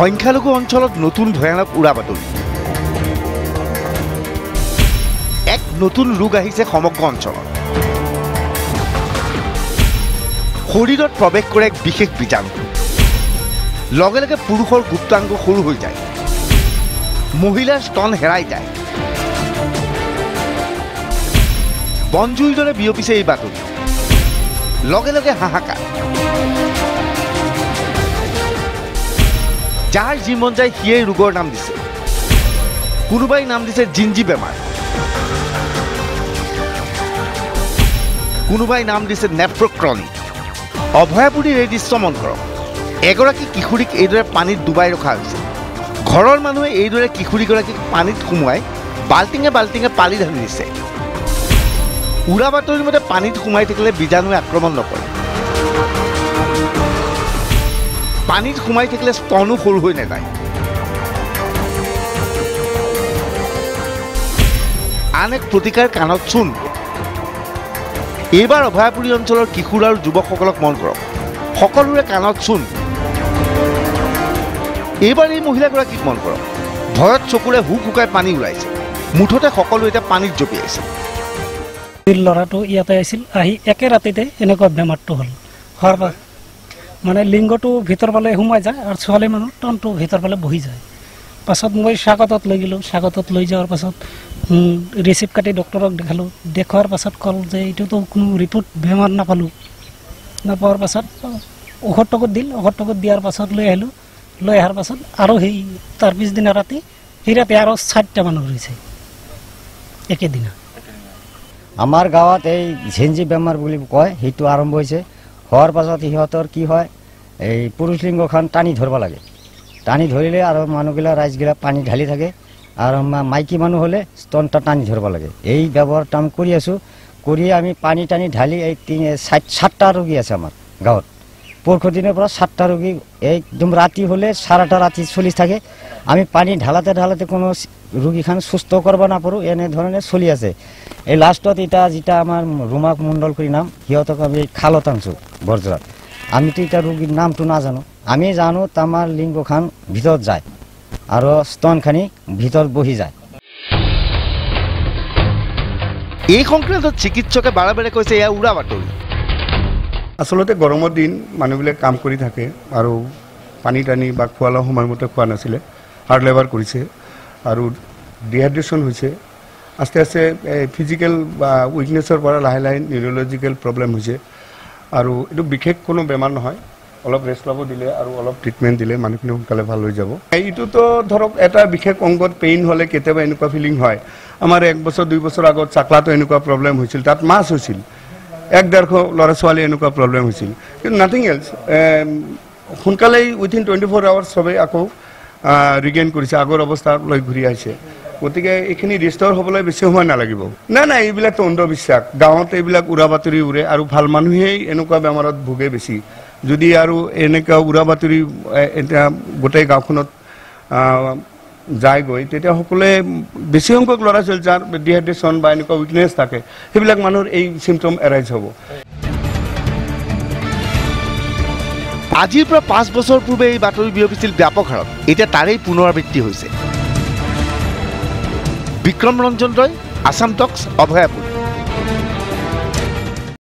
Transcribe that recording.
সংখ্যালঘু অঞ্চলত নতুন ভয়ানক উৰা বাতৰি। এক নতুন ৰোগ আহিছে সমগ্ৰ অঞ্চলত। শৰীৰত প্ৰৱেশ কৰে এক বিশেষ বীজাণু। লগে লগে পুৰুষৰ গুপ্তাংগ সৰু হৈ যায়। মহিলাৰ স্তন হেৰাই যায়। বনজুইৰ দৰে বিয়পিছে এই বাতৰি। লগে লগে হাহাকাৰ। যাৰ যি মন যায় সিয়েই ৰোগৰ নাম দিছে। কোনোবাই নাম দিছে জিঞ্জি বেমাৰ। কোনোবাই নাম দিছে নেফ্ৰক্ৰনি অভয়াপুৰীৰ এই দৃশ্য মন কৰক এগৰাকী কিশোৰীক এইদৰে পানীত ডুবাই ৰখা হৈছে। ঘৰৰ মানুহে এইদৰে কিশোৰীগৰাকীক পানীত সোমোৱাই বাল্টিঙে বাল্টিঙে পানী ঢালি দিছে। উৰা বাতৰিৰ মতে পানীত সোমাই থাকিলে বীজাণুৱে আক্ৰমণ নকৰে। পানীত সোমাই থাকিলে স্তনো সৰু হৈ নাযায়। আন এক প্ৰতিকাৰ কাণত চূণ। এইবাৰ অভয়াপুৰী অঞ্চলৰ কিশোৰ আৰু যুৱকসকলক মন কৰক। সকলোৰে কাণত চূণ। এইবাৰ এই মহিলাগৰাকীক মন কৰক। ভয়ত চকুৰে হুক হুকাই পানী ওলাইছে। মুঠতে সকলো এতিয়া পানীত জঁপিয়াইছে ল'ৰাটো ইয়াতে আহিছিল আহি একে ৰাতিতে এনেকুৱা বেমাৰটো হ'ল। হোৱাৰ মানে লিংগটো ভিতৰ ফালে সোমাই যায় আৰু ছোৱালী মানুহ টনটো ভিতৰ ফালে বহি যায়। পাছত মই স্বাগতত লৈ গ'লোঁ। স্বাগতত লৈ যোৱাৰ পাছত ৰিচিপ্ট কাটি ডক্টৰক দেখালোঁ। দেখুৱাৰ পাছত ক'ল যে এইটোতো কোনো ৰিপৰ্ট বেমাৰ নাপালোঁ। নাপোৱাৰ পাছত ঔষধ টকত দিল। ঔষধ টকত দিয়াৰ পাছত লৈ আহিলোঁ। লৈ অহাৰ পাছত আৰু সেই তাৰ পিছদিনা ৰাতি সেই ৰাতি আৰু চাৰিটা মানুহ হৈছে। একেদিনা। আমাৰ গাঁৱত এই ঝেঞ্জি বেমাৰ বুলি কয় সেইটো আৰম্ভ হৈছে। হোৱাৰ পাছত সিহঁতৰ কি হয় এই পুৰুষ লিংগখন টানি ধৰিব লাগে। টানি ধৰিলে আৰু মানুহগিলা ৰাইজগিলা পানী ঢালি থাকে আৰু মাইকী মানুহ হ'লে স্তনটা টানি ধৰিব লাগে। এই ব্যৱহাৰটো আমি কৰি আছোঁ কৰি আমি পানী টানি ঢালি এই তিনি সাতটা ৰোগী আছে আমাৰ গাঁৱত। পৰশু দিনৰ পৰা সাতটা ৰোগী একদম ৰাতি হ'লে চাৰিটা ৰাতি চলি থাকে। আমি পানী ঢালাতে ঢালাতে কোনো ৰোগীখন সুস্থ কৰিব নাপাৰোঁ এনেধৰণে চলি আছে। এই লাষ্টত এতিয়া যেতিয়া আমাৰ ৰুমাক মণ্ডল কৰি নাম সিহঁতক আমি খালত আনছোঁ বৰজৰাত। আমিতো এতিয়া ৰোগীৰ নামটো নাজানো। আমি জানো আমাৰ লিংগখান ভিতৰত যায় আৰু স্তনখানি ভিতৰত বহি যায়। এই সংক্ৰান্তত চিকিৎসকে বাৰে বাৰে কৈছে এয়া উৰা বাতৰি। আচলতে গৰমৰ দিন মানুহবিলাক কাম কৰি থাকে আৰু পানী টানি বা খোৱা লোৱা সময়মতে খোৱা নাছিলে হাৰ্ড লেবাৰ কৰিছে। আৰু ডিহাইড্ৰেশ্যন হৈছে আস্তে আস্তে ফিজিকেল বা উইকনেছৰ পৰা লাহে লাহে নিউৰলজিকেল প্ৰব্লেম হৈছে। আৰু এইটো বিশেষ কোনো বেমাৰ নহয়। অলপ ৰেষ্ট ল'ব দিলে আৰু অলপ ট্ৰিটমেণ্ট দিলে মানুহখিনি সোনকালে ভাল হৈ যাব। এইটোতো ধৰক এটা বিশেষ অংগত পেইন হ'লে কেতিয়াবা এনেকুৱা ফিলিং হয়। আমাৰ এক বছৰ দুই বছৰ আগত চাকলাটো এনেকুৱা প্ৰব্লেম হৈছিল তাত মাছ হৈছিল। এক ডেৰশ ল'ৰা ছোৱালী এনেকুৱা প্ৰব্লেম হৈছিল। কিন্তু নাথিং এলছ সোনকালেই উইথিন টুৱেণ্টি ফ'ৰ আৱাৰ্ছ চবেই আকৌ ৰিগেইন কৰিছে আগৰ অৱস্থালৈ ঘূৰি আহিছে। গতিকে এইখিনি ৰিষ্টৰ হ'বলৈ বেছি সময় নালাগিব। নাই নাই এইবিলাকতো অন্ধবিশ্বাস। গাঁৱত এইবিলাক উৰা বাতৰি উৰে আৰু ভাল মানুহেই এনেকুৱা বেমাৰত ভোগে বেছি। যদি আৰু এনেকুৱা উৰা বাতৰি এতিয়া গোটেই গাঁওখনত যায়গৈ তেতিয়া সকলোৱে বেছি সংখ্যক ল'ৰা ছোৱালী যাৰ ডিহাইড্ৰেশ্যন বা এনেকুৱা উইকনেছ থাকে সেইবিলাক মানুহৰ এই চিমটম এৰাইজ হ'ব। আজিৰ পৰা পাঁচ বছৰ পূৰ্বে এই বাতৰি বিয়পিছিল ব্যাপক হাৰত। এতিয়া তাৰেই পুনৰাবৃত্তি হৈছে। বিক্ৰম ৰঞ্জন ৰয় আছাম টক্স অভয়াপুৰ